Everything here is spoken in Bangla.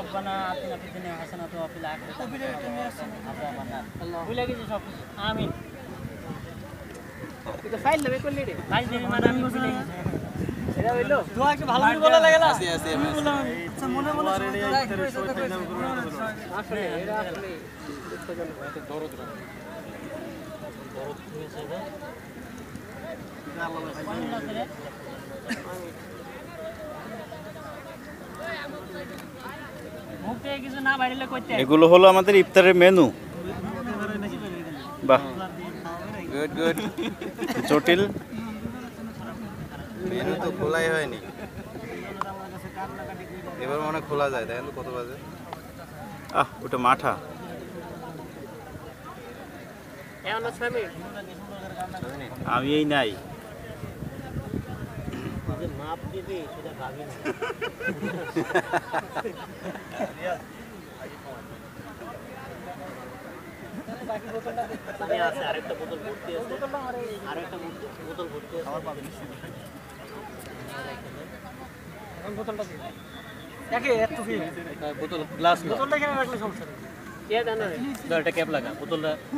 রব্বানা আতিনা ফিদ দুনিয়া হাসানাতু ওয়া ফিল আখিরাতি হাসানাতু ভুলে গেছি সব আমিন। এটা ফাইল নেবে করলি রে। ভাই দিবি মানে আমি ভুলে গেছি। এটা হইল? দোয়া একটু ভালো করে বলা লাগে আছে আছে আমি আছি। আচ্ছা মনে মনে আসলে এটা আসলে দুঃখজনক মুখ থেকে কিছু না। বাইরে কইতে এগুলো হলো আমাদের ইফতারের মেনু বাহ। গুড গুড জটিল। মেনু তো খোলাই হয়নি। এবার মনে খোলা যায় দেখেন তো কত বাজে। আহ ওটা মাঠা। এখন ছয় মিনিট। আমি এই নাই। আরেকটা বোতল ভর্তি আছে। আরেকটা বোতল- বোতল ভর্তি আছে। আমার পাবেন এখন বোতলটা দিই। একে এত ফিল বোতল গ্লাস বোতলটা এখানে রাখলে সমস্যা নেই। কে জানো রে? একটা ক্যাপ লাগা। বোতলটা